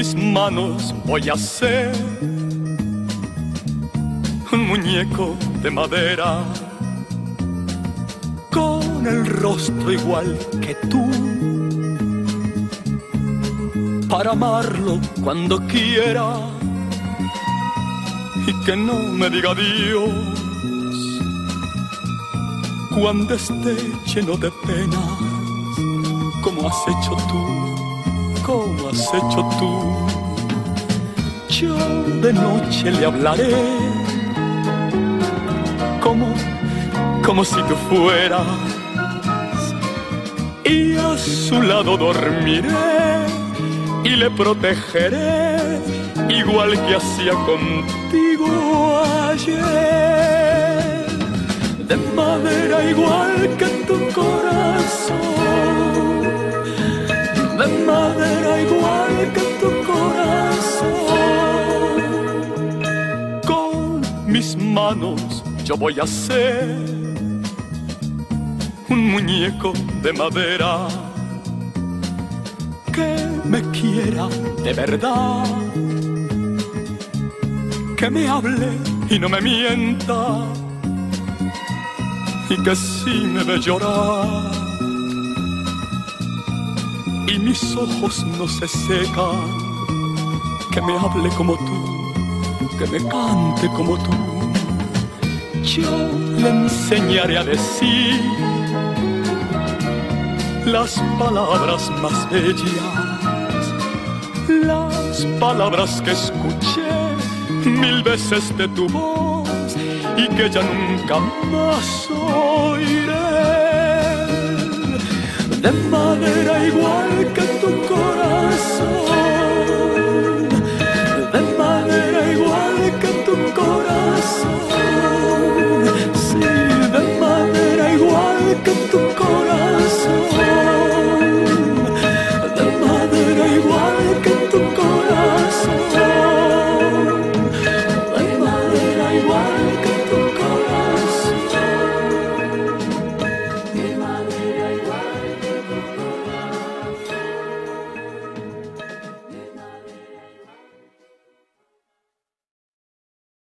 mis manos voy a hacer. Un muñeco de madera con el rostro igual que tú. Para amarlo cuando quiera y que no me diga adiós. Cuando esté lleno de penas como has hecho tú, como has hecho tú. Yo de noche le hablaré como, como si tú fueras y a su lado dormiré y le protegeré igual que hacía contigo ayer de madera igual que tu corazón mis manos yo voy a hacer un muñeco de madera que me quiera de verdad, que me hable y no me mienta y que si me ve llorar y mis ojos no se secan. Que me hable como tú, que me cante como tú. Yo le enseñaré a decir las palabras más bellas, las palabras que escuché mil veces de tu voz y que ya nunca más oiré de madera tu